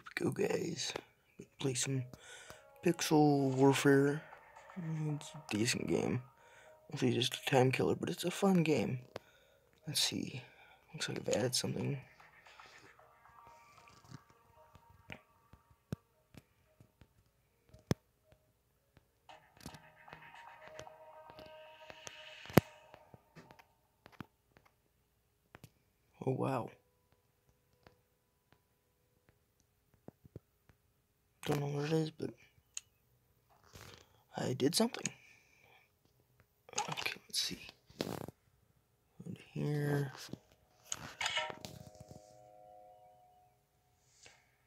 Here we go, guys. Play some Pixel Warfare. It's a decent game. Mostly just a time killer, but it's a fun game. Let's see. Looks like I've added something. Oh, wow. Don't know what it is, but I did something. Okay, let's see. To here.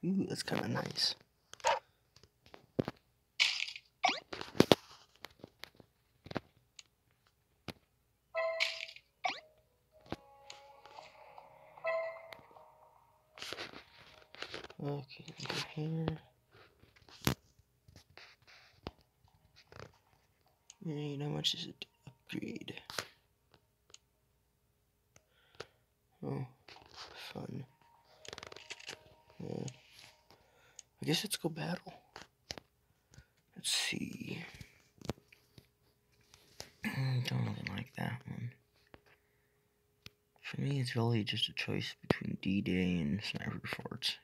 Ooh, that's kind of nice. Okay, here. Alright, how much is it to upgrade? Oh, fun. Yeah. I guess let's go battle. Let's see. Don't really like that one. For me, it's really just a choice between D-Day and Sniper Forts.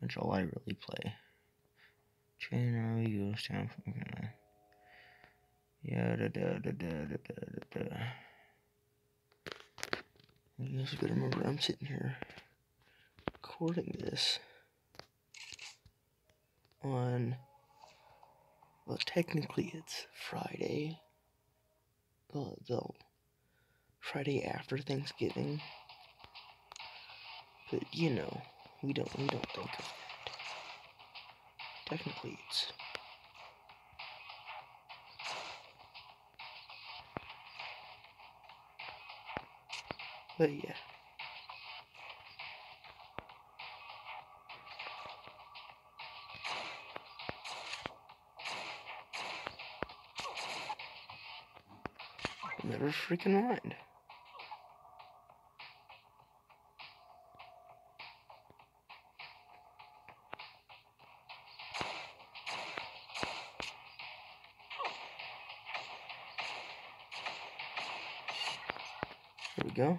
which all I really play. Train army goes down yeah da da da da da da da. You also gotta remember I'm sitting here recording this on well technically it's Friday. The, the Friday after Thanksgiving. But you know, we don't we don't think of that. Technically it's But yeah. Never freaking mind. There we go.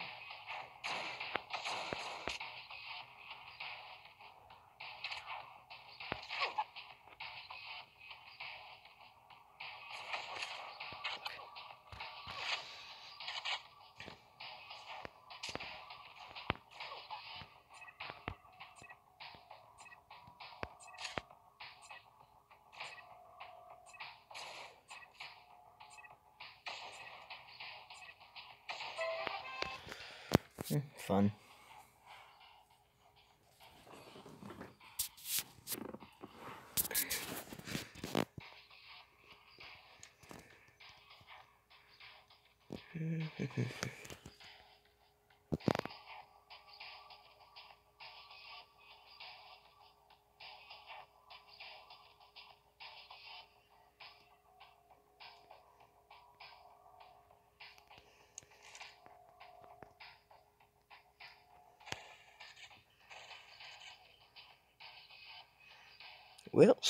Fun.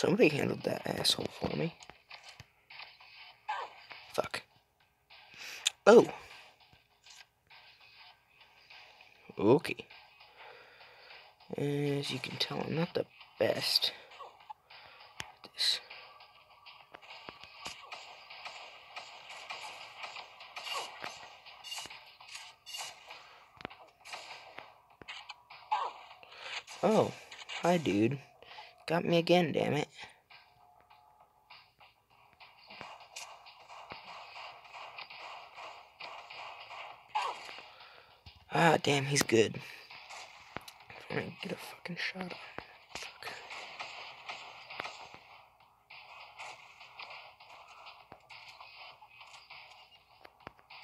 Somebody handled that asshole for me. Fuck. Oh. Okay. As you can tell, I'm not the best this. Oh, hi, dude. Got me again, damn it. Ah, damn, he's good. I'm gonna get a fucking shot. Fuck.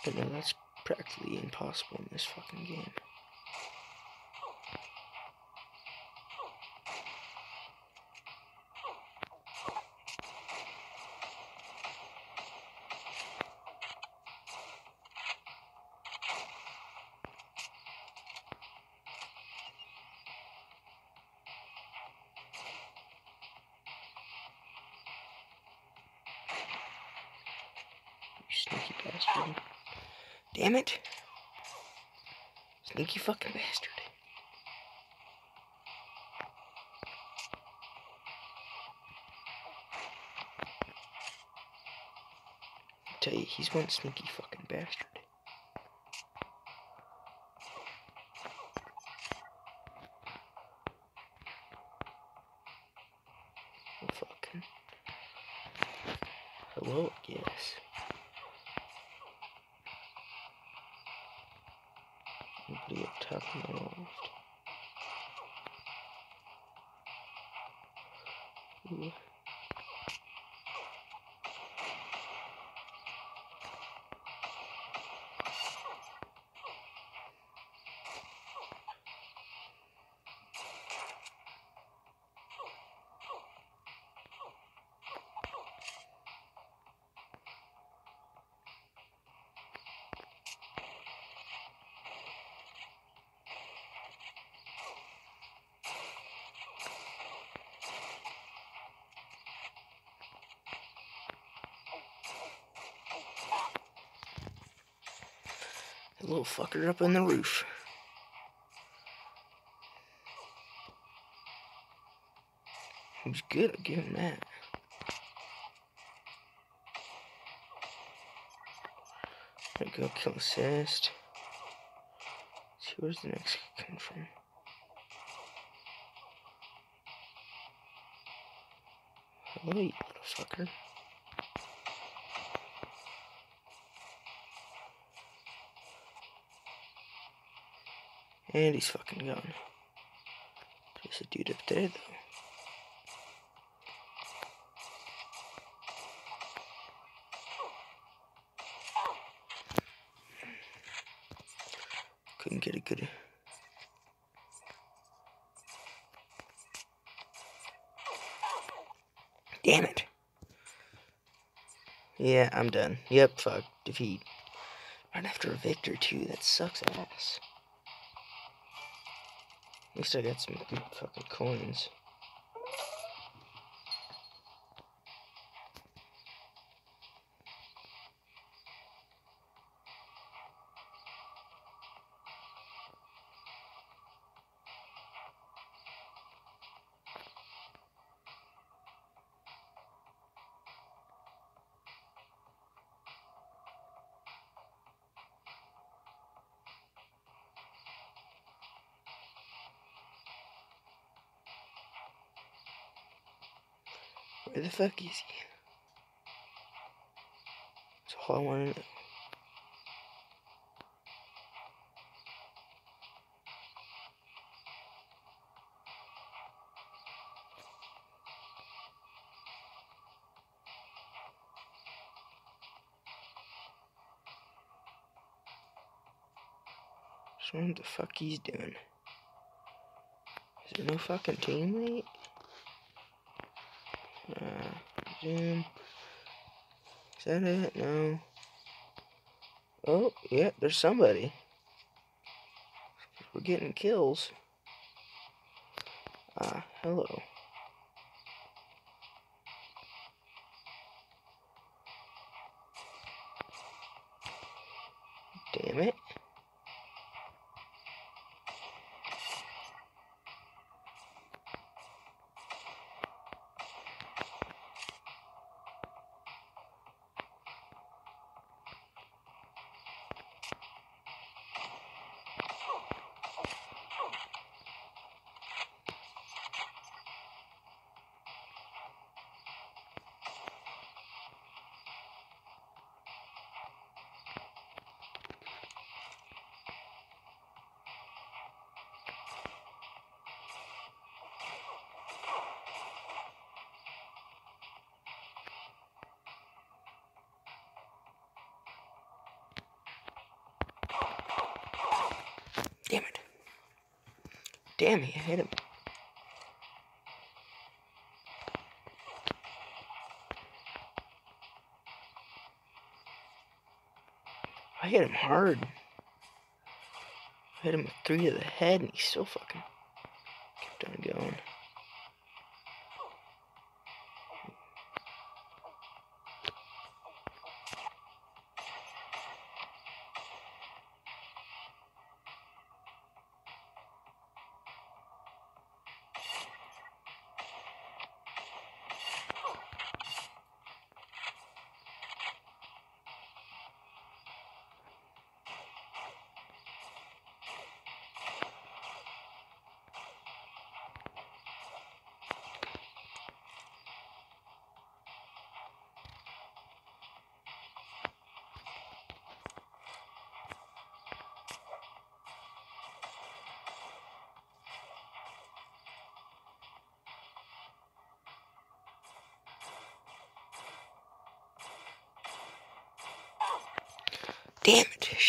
But no, that's practically impossible in this fucking game. One sneaky fucking bastard. Oh, fucking. Hello, yes. Nobody up top left. Ooh. Little fucker up on the roof. He was good, give him that. We go, kill assist. see where's the next coming from. Hello, you little fucker. And he's fucking gone. There's a dude up there, though. Couldn't get a good. Damn it. Yeah, I'm done. Yep, fuck. Defeat. Right after a victor, too. That sucks ass. At least I got some good fucking coins. Fuck is he? That's all I want to know. Wonder what the fuck he's doing. Is there no fucking teammate? Uh, zoom. Is that it? No. Oh, yeah, there's somebody. We're getting kills. Ah, hello. Damn, he hit him. I hit him hard. I hit him with three to the head and he still fucking kept on going.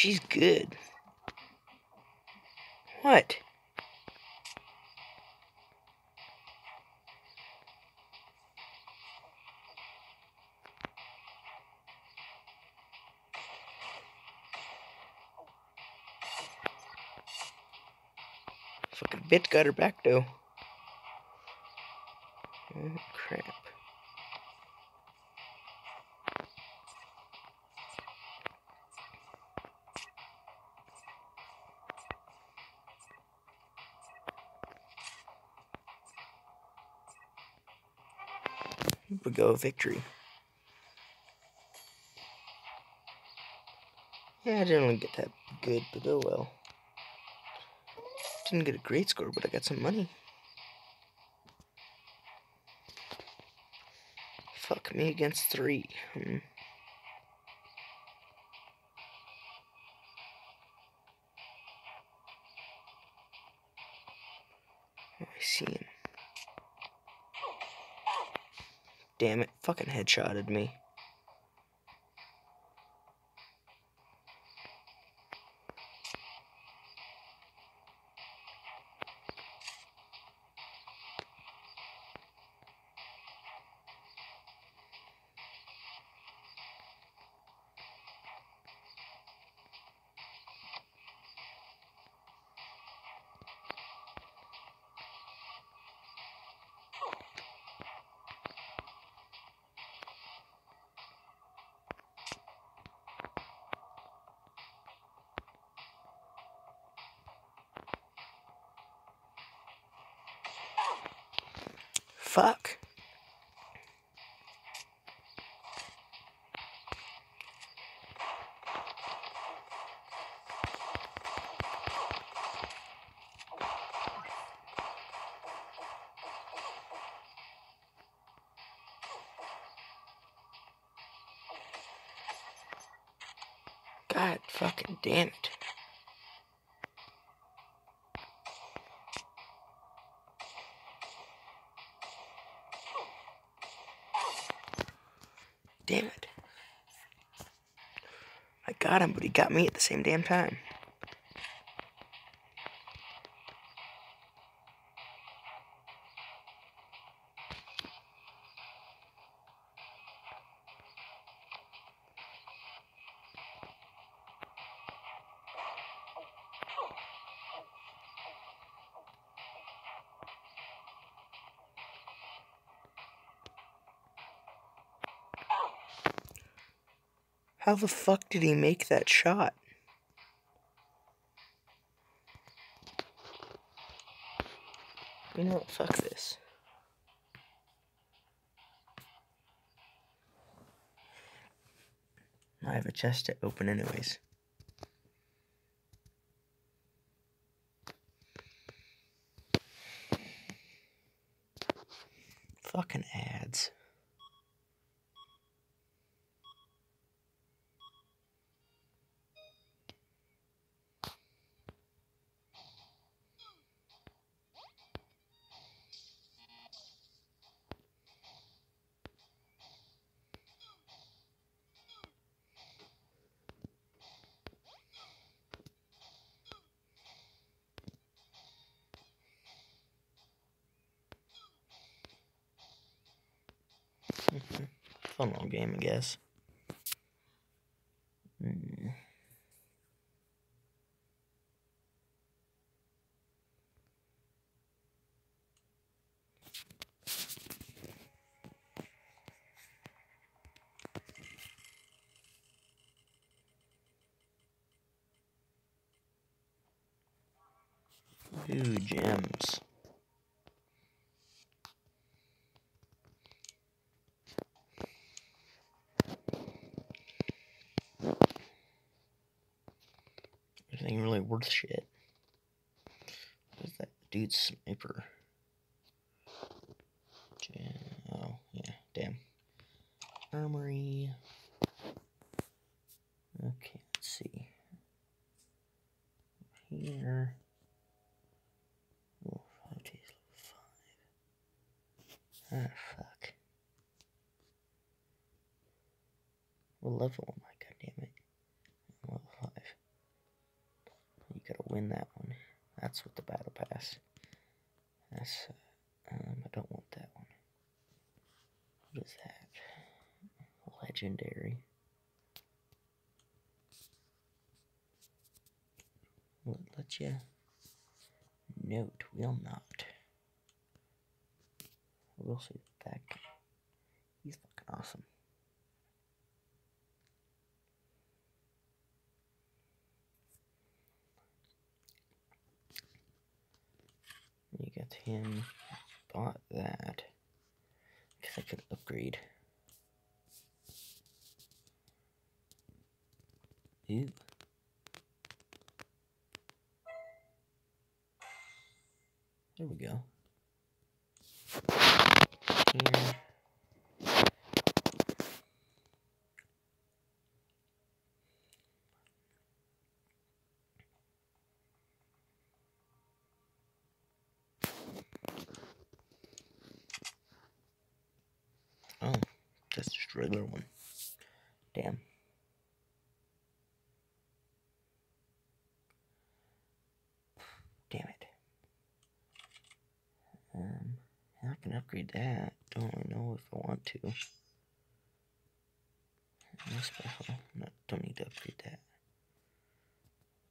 She's good. What? Fucking bitch got her back though. We go, victory. Yeah, I didn't really get that good, but oh well. Didn't get a great score, but I got some money. Fuck me against three. Hmm. Damn it, fucking headshotted me. Fuck. God fucking damn it. But he got me at the same damn time. How the fuck did he make that shot? You know what? Fuck this. I have a chest to open anyways. Fucking ads. Game, I guess. Mm. Ooh, gems. Anything really worth shit. What's that dude's sniper? Oh, yeah, damn. Armory. Okay, let's see. Here. Oh, five days, level five. Ah, fuck. What. Level win that one. That's what the battle pass. Um, I don't want that one. What is that? Legendary. Let you? Note will not. We'll see that guy. He's fucking awesome. You get him, bought that, because I could upgrade. Ooh. There we go. Here. Oh, that's just a regular one. Damn. Damn it. Um, I can upgrade that. Don't know if I want to. No special. No, don't need to upgrade that.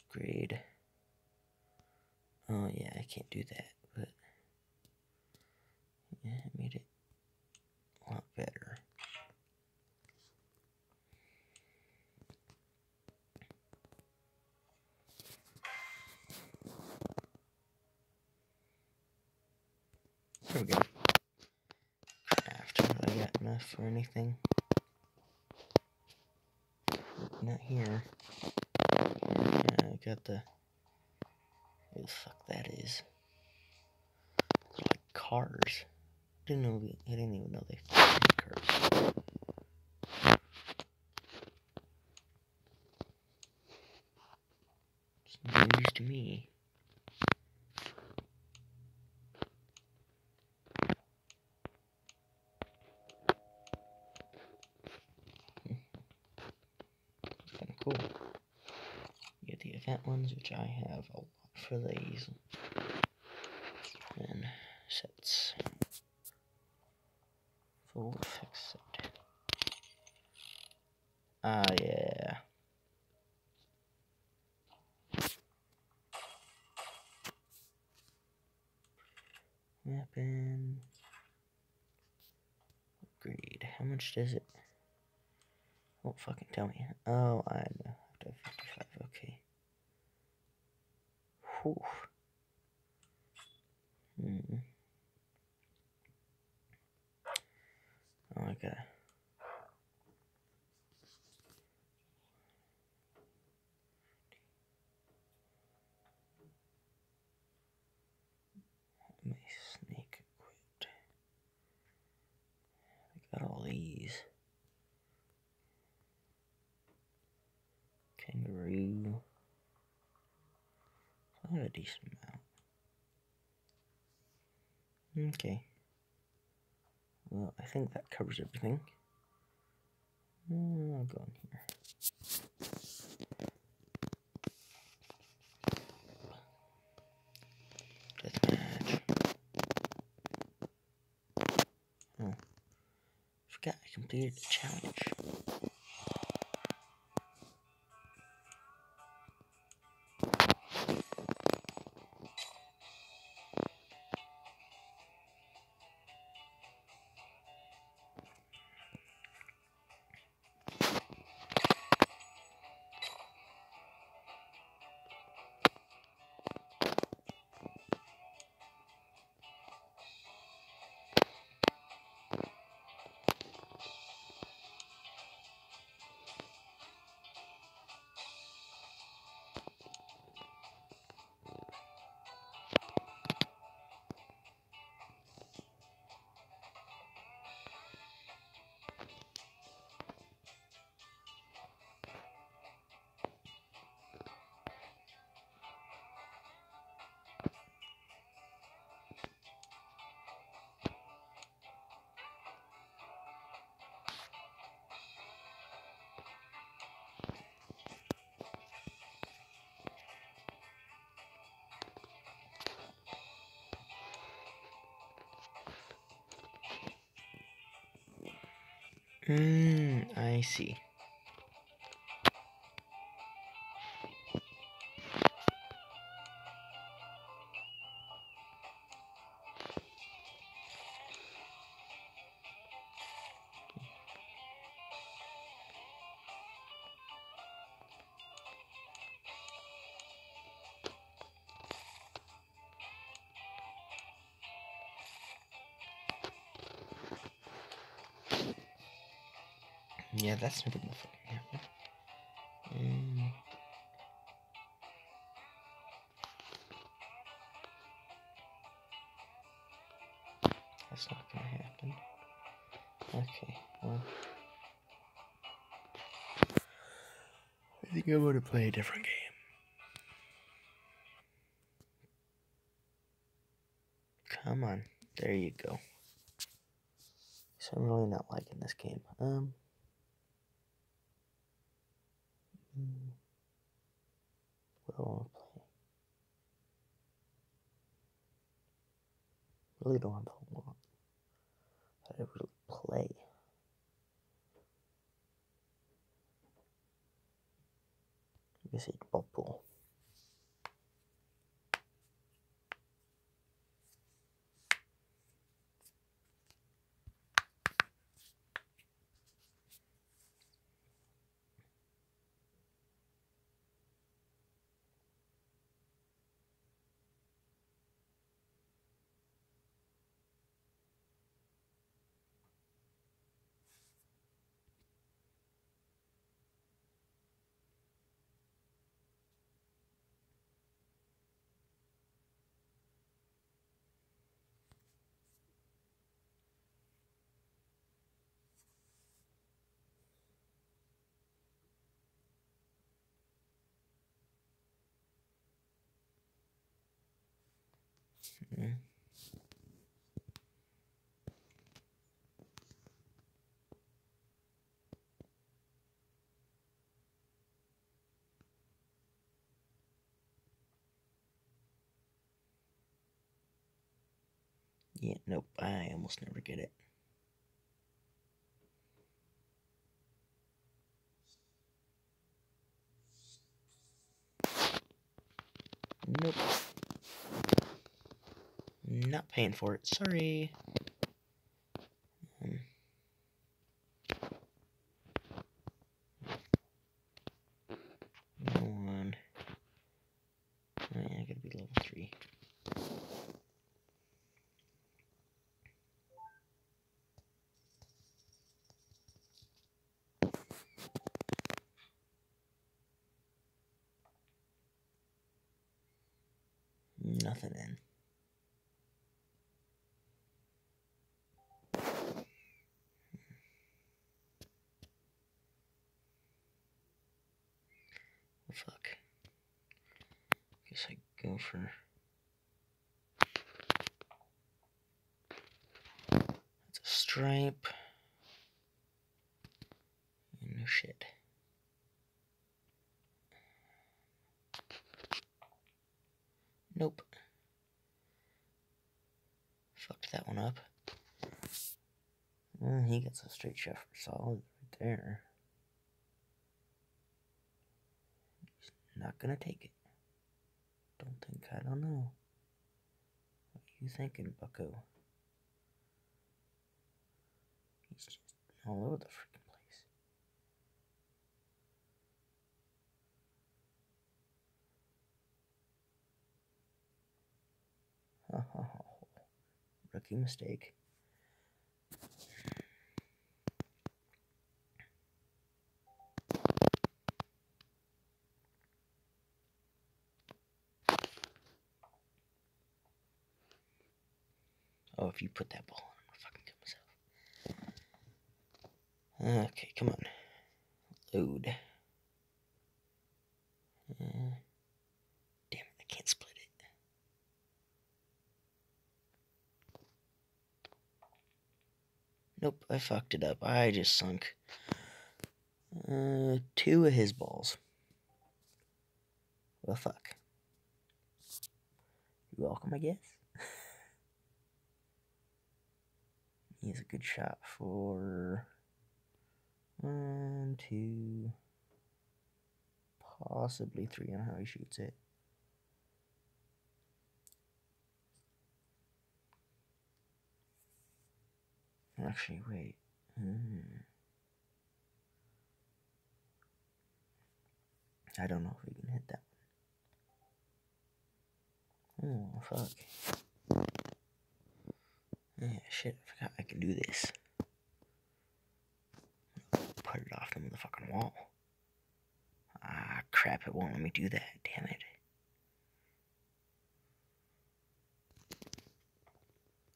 Upgrade. Oh yeah, I can't do that, but yeah, it made it a lot better. There we go. Craft. Have I for anything? Not here. Yeah, I got the. What the fuck that is? They're like cars. Didn't know. I didn't even know they made cars. It's news to me. kind of cool. You get the event ones, which I have a lot for these. And sets. Full effect set. Ah, yeah. Weapon. Upgrade. How much does it? Won't fucking tell me. Oh, I know. I have 55. Okay. Whew. Hmm. Oh, I gotta. My snake equipped. I got all these. Kangaroo. I got a decent amount. Okay. Well, I think that covers everything. Uh, I'll go in here. Oh. Forgot I completed the challenge. Hmm, I see. Yeah, that's. Mm. That's not gonna happen. Okay, well. I think I'm gonna play a different game. Come on. There you go. So I'm really not liking this game. Um. hmm, What do I want to play? Really don't have a lot that I really play. I guess it's ball pool. Yeah, nope, I almost never get it. Nope. Not paying for it. Sorry. Um, Come on. I gotta be level three. Nothing in. Fuck. Guess I go for. That's a stripe. No shit. Nope. Fucked that one up. Well, he gets a straight shot for solid right there. He's not gonna take it. Don't think I don't know. What are you thinking, Bucko? He's just all over the freaking place. Ha ha ha. Rookie mistake. Oh, if you put that ball on, I'm gonna fucking kill myself. Okay, come on. Load. Uh, damn it, I can't split it. Nope, I fucked it up. I just sunk uh, two of his balls. Well, fuck. You're welcome, I guess. He's a good shot for One, two, possibly three on how he shoots it. Actually, wait. Hmm. I don't know if we can hit that one. Oh, fuck. Yeah, shit, I forgot I can do this. Put it off the motherfucking wall. Ah, crap, it won't let me do that. Damn it.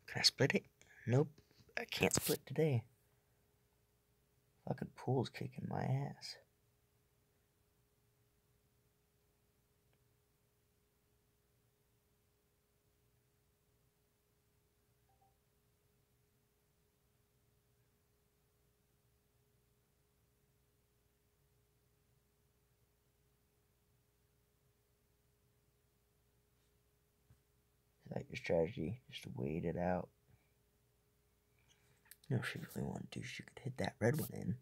Can I split it? Nope. I can't split today. Fucking pool's kicking my ass. Your strategy? Just wait it out? You know, she really wanted to, she could hit that red one in.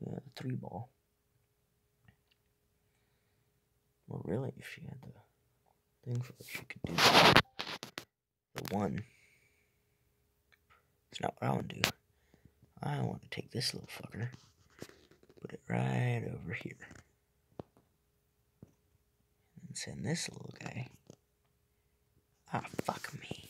Yeah, the three ball. Well, really, if she had the thing for it, she could do the one. It's not what I want to do. I want to take this little fucker, put it right over here, send this little guy Ah, fuck me.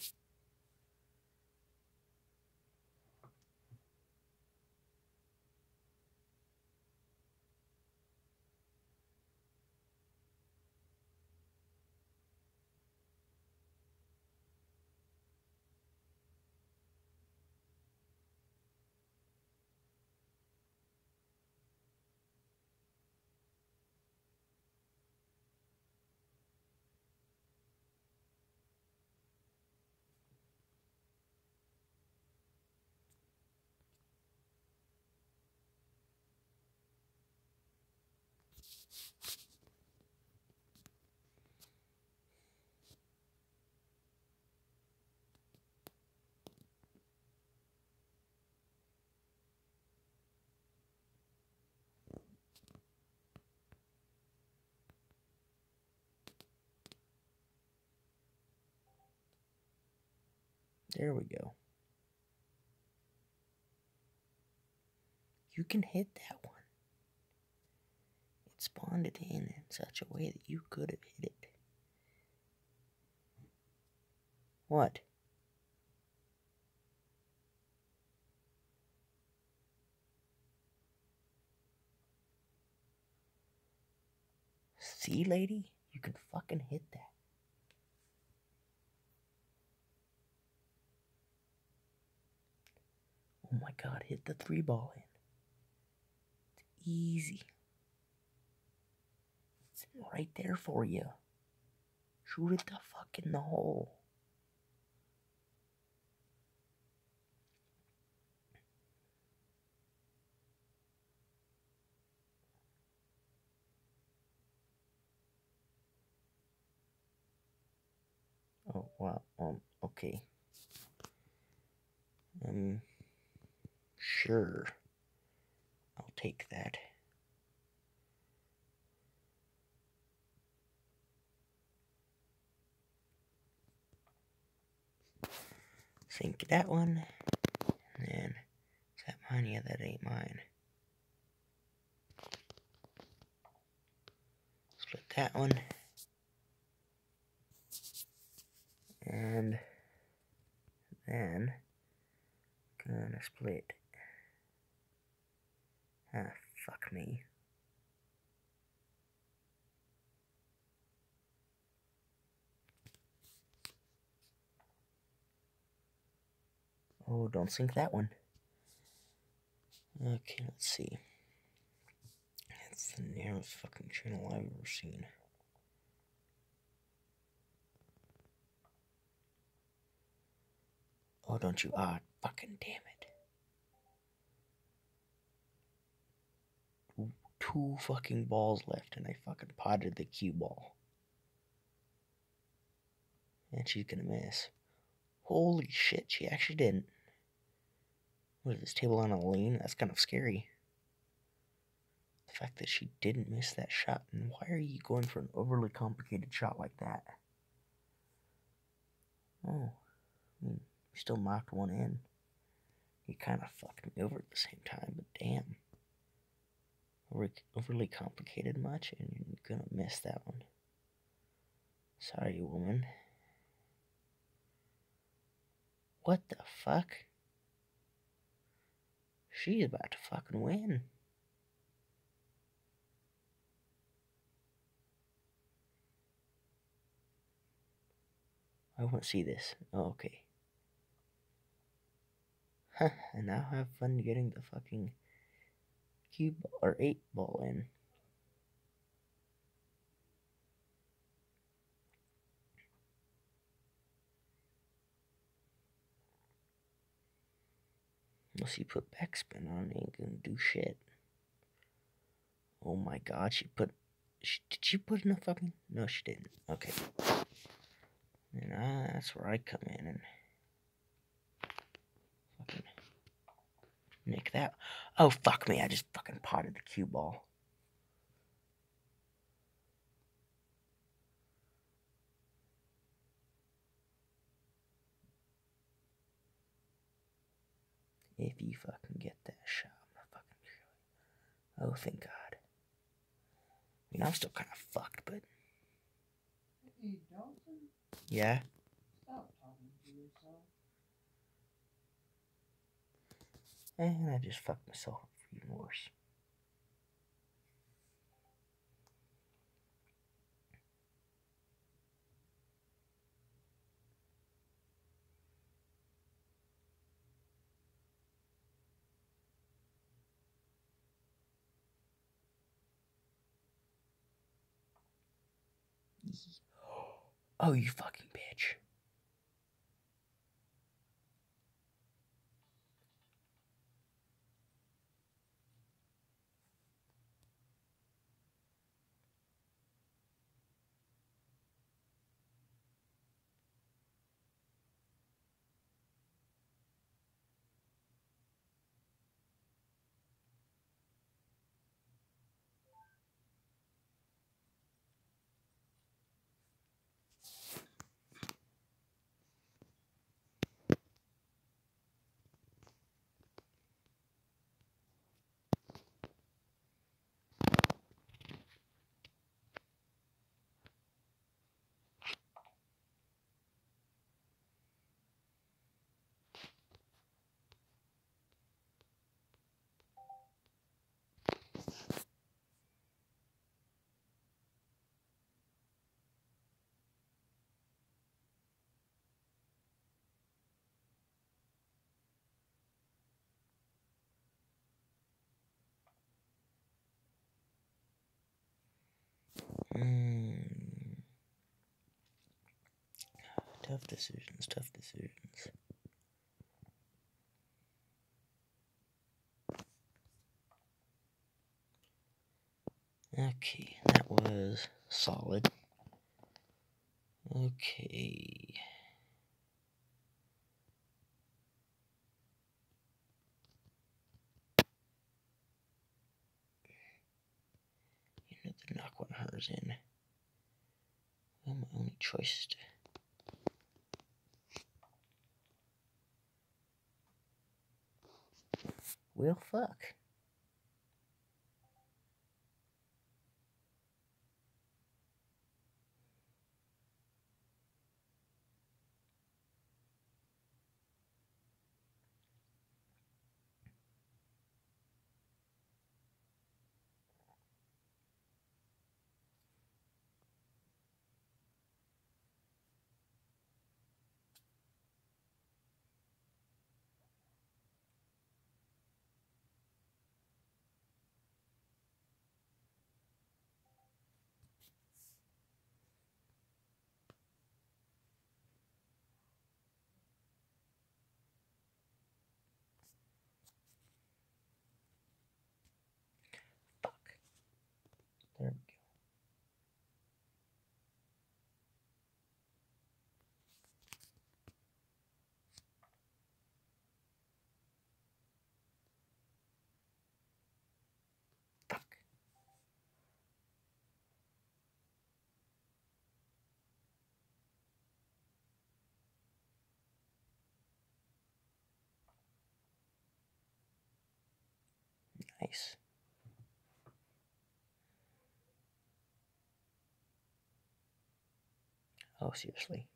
There we go. You can hit that one. It spawned it in in such a way that you could have hit it. What? See, lady? You can fucking hit that. Oh my god, hit the three ball in. It's easy. It's right there for you. Shoot it the fuck in the hole. Oh wow, um, okay. Um Sure. I'll take that. Sink that one. And then, is that mine? Yeah, that ain't mine. Split that one. And then, gonna split Ah, fuck me. Oh, don't sink that one. Okay, let's see. That's the narrowest fucking channel I've ever seen. Oh, don't you? Ah, fucking damn it. Two fucking balls left, and I fucking potted the cue ball. And she's gonna miss. Holy shit, she actually didn't. What is this table on a lean? That's kind of scary. The fact that she didn't miss that shot. And why are you going for an overly complicated shot like that? Oh, I mean, you still knocked one in. You kind of fucked me over at the same time, but damn. Over, overly complicated much, and you're gonna miss that one. Sorry, woman. What the fuck? She's about to fucking win. I want to see this. Oh, okay. Huh, and now have fun getting the fucking cube or eight ball in. Unless you put backspin on, ain't gonna do shit. Oh my god, she put. She, did she put in a fucking. No, she didn't. Okay. And uh, that's where I come in and. Fucking. Nick that. Oh, fuck me. I just fucking potted the cue ball. If you fucking get that shot, I'm fucking Oh, thank God. I mean, I'm still kind of fucked, but. Yeah? And I just fucked myself even worse. Oh, you fucking bitch. Mm. Tough decisions, tough decisions. Okay, that was solid. Okay. You know, to knock one of hers in. Well, my only choice to. Well, fuck. Nice. Oh, seriously.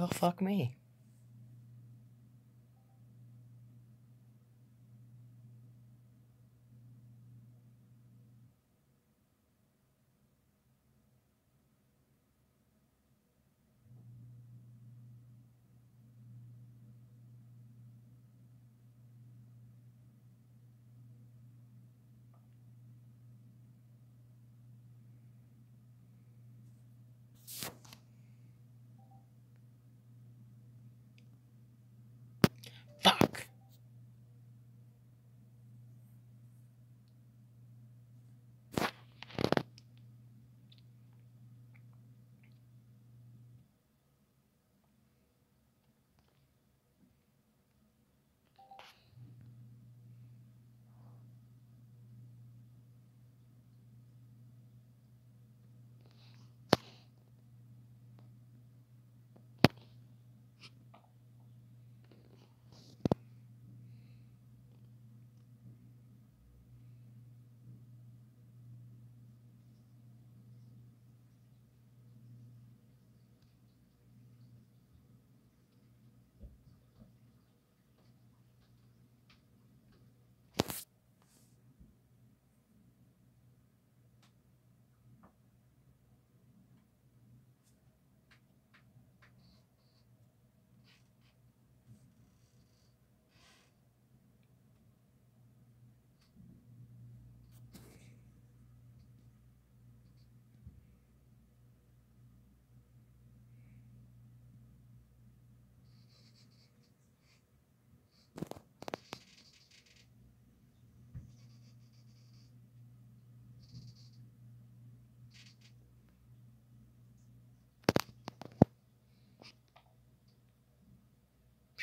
Well, fuck me.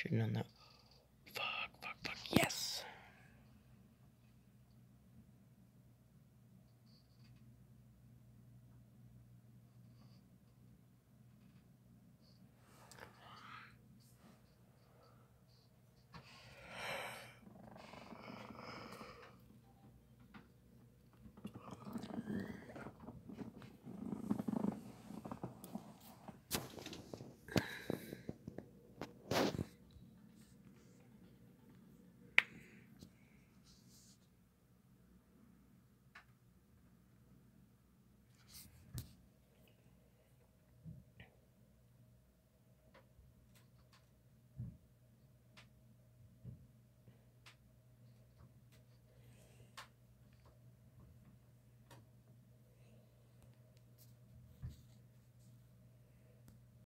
Have known that